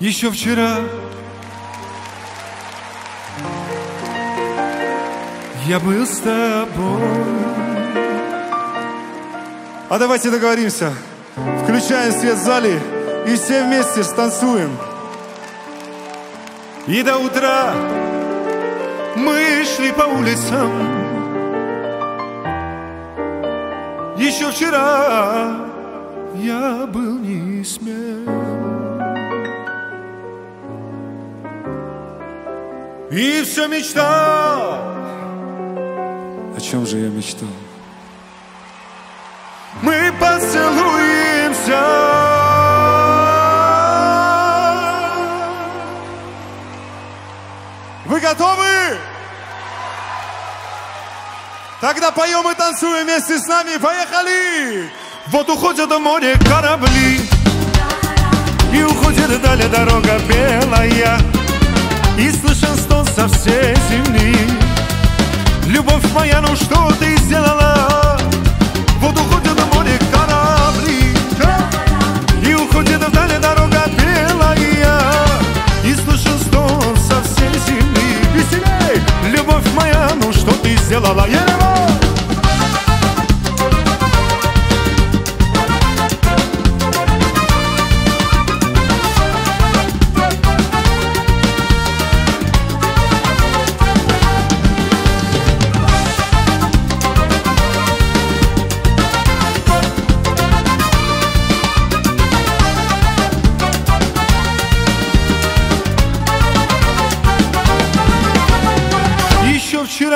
Еще вчера я был с тобой. А давайте договоримся. Включаем свет в зале и все вместе станцуем. И до утра мы шли по улицам. Еще вчера я был не смел. И все мечтал. О чем же я мечтал? Мы поцелуемся. Вы готовы? Тогда поем и танцуем вместе с нами. Поехали! Вот уходят до моря корабли И уходит далее дорога белая И стон со всей земли Любовь моя, ну что ты сделала? Вот уходят до моря корабли И уходит вдали дорога белая И слышен стон со всей земли Веселей! Любовь моя, ну что ты сделала? Ереван!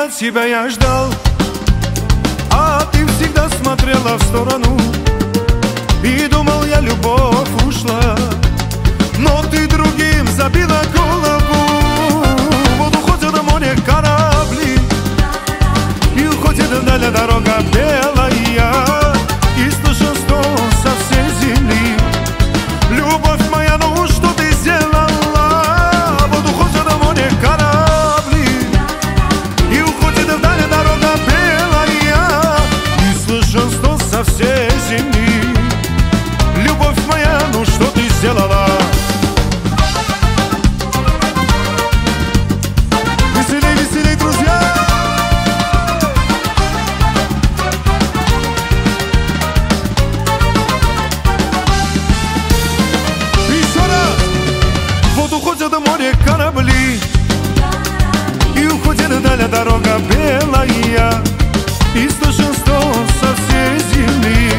Вчера тебя я ждал А ты всегда смотрела в сторону. И думал я любовь ушла Но ты другим забила голову дорога белая И слышен стон со всей земли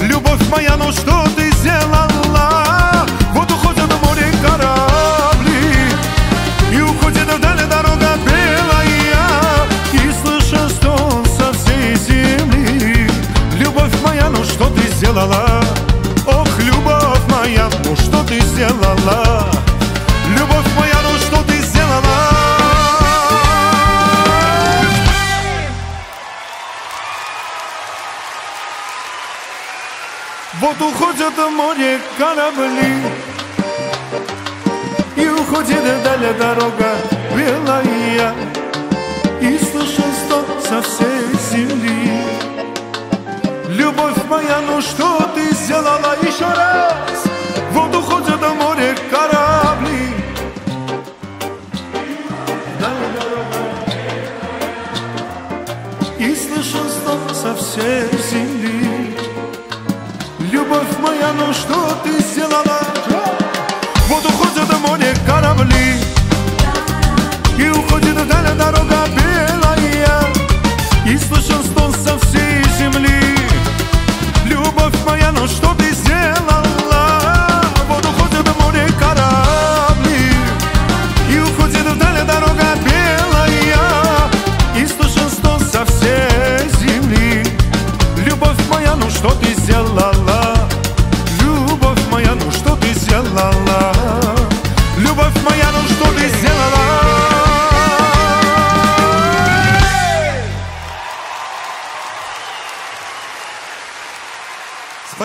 Любовь моя, ну что ты сделала? Вот уходят до моря корабли И уходит вдаль дорога белая И слышен стон со всей земли Любовь моя, ну что ты сделала? Ох, любовь моя, ну что ты сделала? Вот уходят в море корабли. И уходит вдаль дорога белая. И слышен стон со всей земли. Любовь моя, ну что ты сделала еще раз? Вот уходят в море корабли. И слышен стон со всей земли Любовь моя, ну что ты сделала? Вот уходят в море корабли И уходит вдаль дорога белая И слышен стон со всей земли Любовь моя, ну что ты сделала? Вот уходит в море корабли И уходит вдаль дорога белая И слышен стон со всей земли Любовь моя, ну что ты сделала?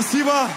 Спасибо!